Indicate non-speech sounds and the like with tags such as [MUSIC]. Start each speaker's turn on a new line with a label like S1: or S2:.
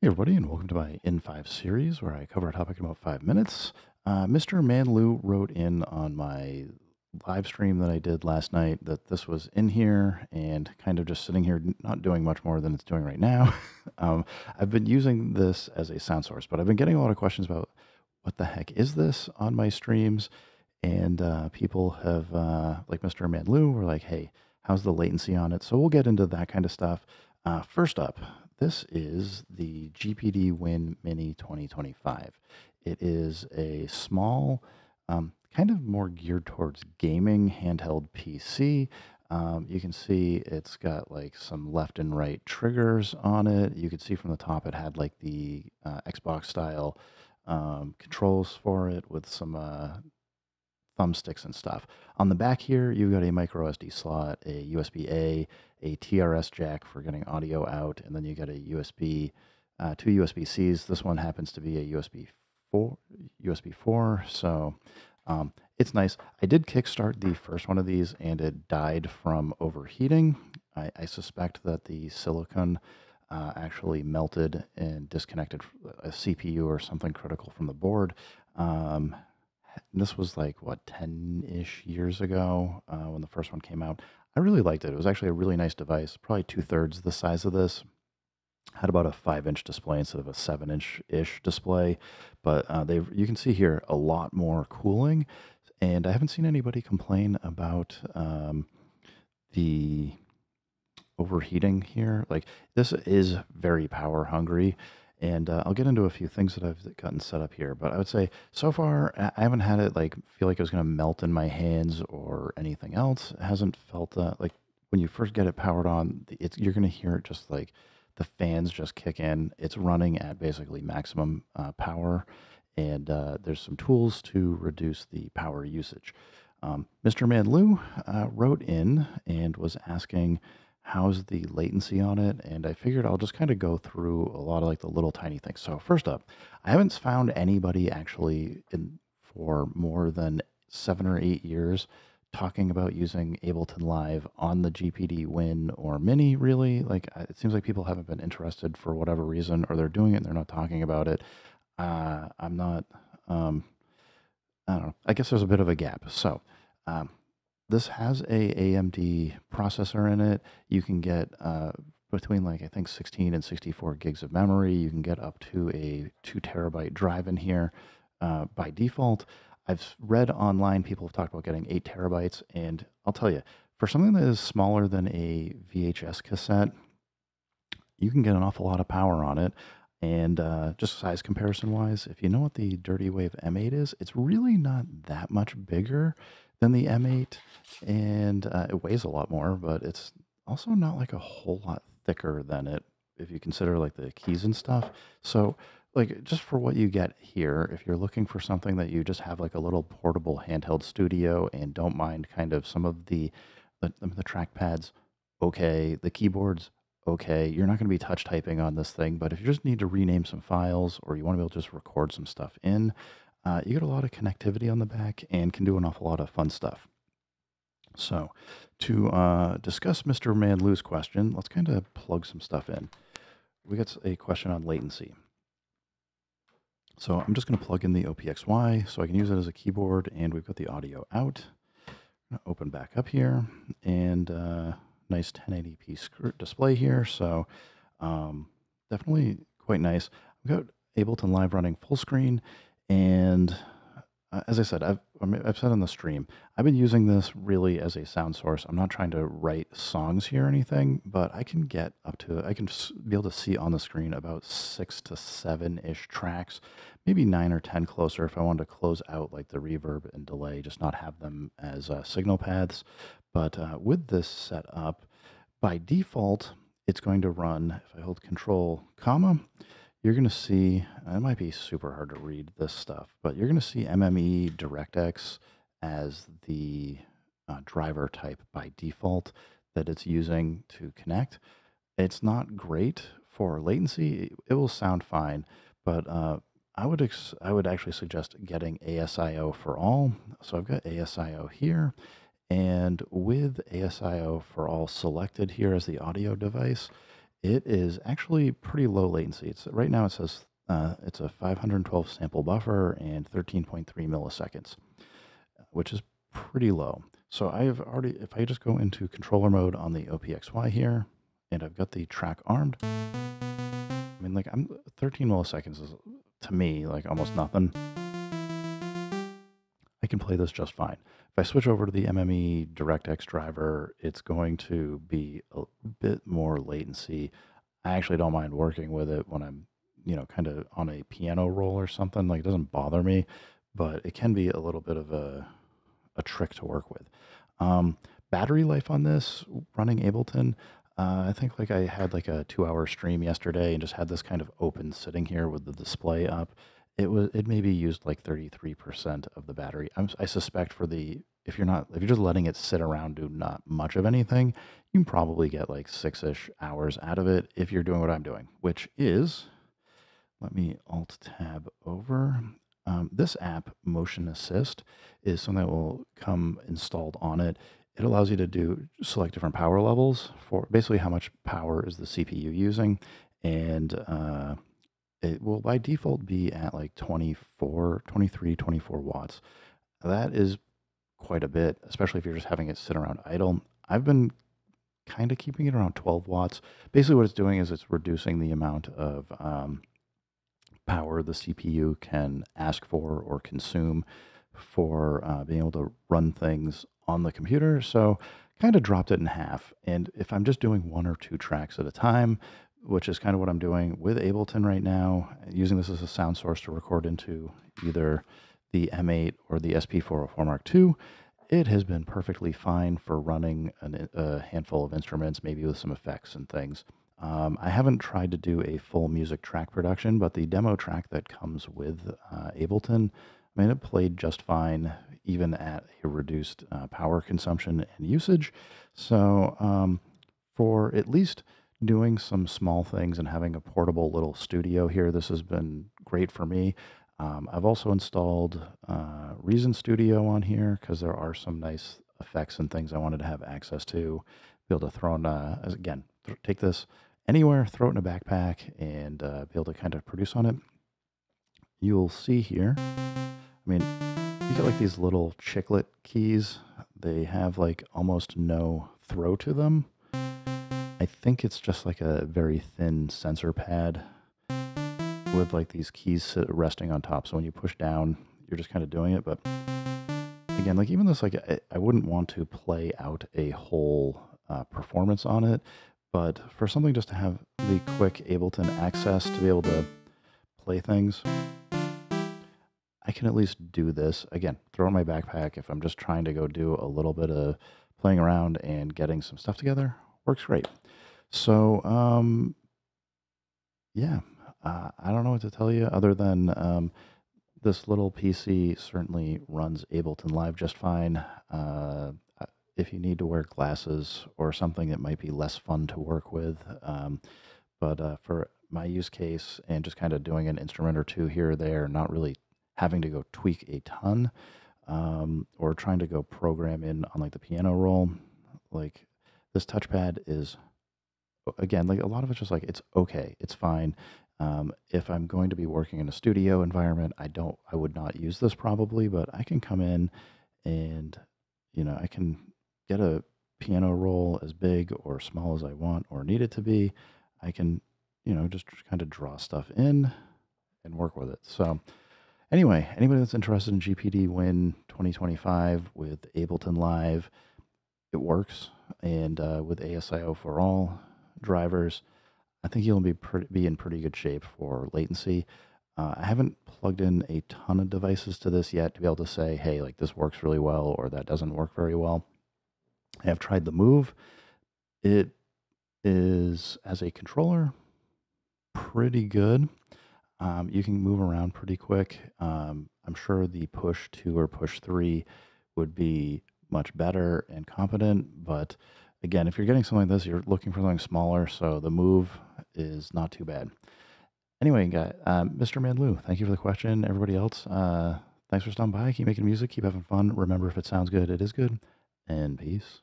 S1: Hey, everybody, and welcome to my In5 series where I cover a topic in about five minutes. Uh, Mr. Manlu wrote in on my live stream that I did last night that this was in here and kind of just sitting here, not doing much more than it's doing right now. [LAUGHS] um, I've been using this as a sound source, but I've been getting a lot of questions about what the heck is this on my streams. And uh, people have, uh, like Mr. Manlu, were like, hey, how's the latency on it? So we'll get into that kind of stuff. Uh, first up, this is the GPD Win Mini 2025. It is a small, um, kind of more geared towards gaming handheld PC. Um, you can see it's got like some left and right triggers on it. You can see from the top it had like the uh, Xbox style um, controls for it with some uh, thumbsticks and stuff. On the back here, you've got a micro SD slot, a USB A, a TRS jack for getting audio out, and then you got a USB, uh, two USB Cs. This one happens to be a USB four, USB four. So um, it's nice. I did kickstart the first one of these, and it died from overheating. I, I suspect that the silicon uh, actually melted and disconnected a CPU or something critical from the board. Um, this was like what 10-ish years ago uh, when the first one came out. I really liked it. It was actually a really nice device probably two-thirds the size of this. Had about a five inch display instead of a seven inch ish display. But uh, they've you can see here a lot more cooling. And i haven't seen anybody complain about um, the overheating here. Like this is very power hungry and uh, I'll get into a few things that I've gotten set up here. But I would say so far, I haven't had it like feel like it was going to melt in my hands or anything else. It hasn't felt that like when you first get it powered on, it's you're going to hear it just like the fans just kick in. It's running at basically maximum uh, power, and uh, there's some tools to reduce the power usage. Um, Mr. Manlu uh, wrote in and was asking how's the latency on it, and I figured I'll just kind of go through a lot of like the little tiny things. So first up, I haven't found anybody actually in for more than seven or eight years talking about using Ableton Live on the GPD Win or Mini. Really, like it seems like people haven't been interested for whatever reason, or they're doing it and they're not talking about it. Uh, I'm not. Um, I don't know. I guess there's a bit of a gap. So. Um, this has a AMD processor in it. You can get uh, between like I think 16 and 64 gigs of memory. You can get up to a two terabyte drive in here uh, by default. I've read online people have talked about getting eight terabytes, and I'll tell you, for something that is smaller than a VHS cassette, you can get an awful lot of power on it. And uh, just size comparison wise, if you know what the Dirtywave M8 is, it's really not that much bigger than the M8, and uh, it weighs a lot more, but it's also not like a whole lot thicker than it if you consider like the keys and stuff. So, like just for what you get here, if you're looking for something that you just have like a little portable handheld studio and don't mind kind of some of the the, the trackpads, okay, the keyboards, okay. You're not going to be touch typing on this thing, but if you just need to rename some files or you want to be able to just record some stuff in, uh, you get a lot of connectivity on the back and can do an awful lot of fun stuff. So, to uh, discuss Mr. Manlu's question, let's kind of plug some stuff in. We got a question on latency. So I'm just going to plug in the OP-XY so I can use it as a keyboard, and we've got the audio out. open back up here, and uh, nice 1080p display here. So um, definitely quite nice. I've got Ableton Live running full screen, and uh, as I said, I've I've said on the stream, I've been using this really as a sound source. I'm not trying to write songs here or anything, but I can get up to I can be able to see on the screen about six to seven ish tracks, maybe nine or ten closer if I wanted to close out like the reverb and delay, just not have them as uh, signal paths. But uh, with this set up, by default, it's going to run if I hold Control comma you're going to see, it might be super hard to read this stuff, but you're going to see MME DirectX as the uh, driver type by default that it's using to connect. It's not great for latency. It will sound fine, but uh, I would I would actually suggest getting ASIO4All. So I've got ASIO here, and with ASIO4All selected here as the audio device, It is actually pretty low latency. It's right now it says uh, it's a 512 sample buffer and 13.3 milliseconds, which is pretty low. So I have already, if I just go into controller mode on the OP-XY here, and I've got the track armed, I mean, like I'm 13 milliseconds is to me like almost nothing. Can play this just fine. If I switch over to the MME DirectX driver, it's going to be a bit more latency. I actually don't mind working with it when I'm, you know, kind of on a piano roll or something. Like it doesn't bother me, but it can be a little bit of a a trick to work with. Um, battery life on this running Ableton, uh, I think like I had like a two hour stream yesterday and just had this kind of open sitting here with the display up. It was it maybe used like 33% of the battery. I'm, I suspect for the if you're not if you're just letting it sit around do not much of anything, you can probably get like six ish hours out of it if you're doing what I'm doing, which is let me alt tab over. Um, this app, Motion Assist, is something that will come installed on it. It allows you to do select different power levels for basically how much power is the CPU using, and uh, it will by default be at like 24, 23, 24 watts. That is quite a bit, especially if you're just having it sit around idle. I've been kind of keeping it around 12 watts. Basically, what it's doing is it's reducing the amount of um, power the CPU can ask for or consume for uh, being able to run things on the computer. So kind of dropped it in half. And if I'm just doing one or two tracks at a time, which is kind of what I'm doing with Ableton right now, using this as a sound source to record into either the M8 or the SP404 Mark II, it has been perfectly fine for running an, a handful of instruments, maybe with some effects and things. Um, I haven't tried to do a full music track production, but the demo track that comes with uh, Ableton, I mean, it played just fine, even at a reduced uh, power consumption and usage. So, um, for at least doing some small things and having a portable little studio here, this has been great for me. Um, I've also installed uh, Reason Studio on here because there are some nice effects and things I wanted to have access to. Be able to throw in, uh, again, th- take this, anywhere, throw it in a backpack, and uh, be able to kind of produce on it. You'll see here, I mean, you get like these little chiclet keys. They have like almost no throw to them. I think it's just like a very thin sensor pad with like these keys resting on top. So when you push down, you're just kind of doing it. But again, like even this, like I, I wouldn't want to play out a whole uh, performance on it. But for something just to have the quick Ableton access to be able to play things, I can at least do this. Again, throw in my backpack if I'm just trying to go do a little bit of playing around and getting some stuff together. Works great. So, um, yeah, uh, I don't know what to tell you other than um, this little PC certainly runs Ableton Live just fine. Uh, if you need to wear glasses or something that might be less fun to work with. Um, but uh, for my use case and just kind of doing an instrument or two here or there, not really having to go tweak a ton um, or trying to go program in on like the piano roll, like this touchpad is again like a lot of it's just like it's okay, it's fine. Um, if I'm going to be working in a studio environment, I don't, I would not use this probably, but I can come in and you know I can get a piano roll as big or small as I want or need it to be. I can, you know, just kind of draw stuff in and work with it. So, anyway, anybody that's interested in GPD Win 2025 with Ableton Live, it works. And uh, with ASIO4All drivers, I think you'll be pretty, be in pretty good shape for latency. Uh, I haven't plugged in a ton of devices to this yet to be able to say, hey, like this works really well or that doesn't work very well. I have tried the Move. It is, as a controller, pretty good. Um, you can move around pretty quick. Um, I'm sure the push two or push three would be much better and competent. But again, if you're getting something like this, you're looking for something smaller. So the move is not too bad. Anyway, guy, um, Mr. Manlu, thank you for the question. Everybody else, uh, thanks for stopping by. Keep making music, keep having fun. Remember, if it sounds good, it is good. And peace.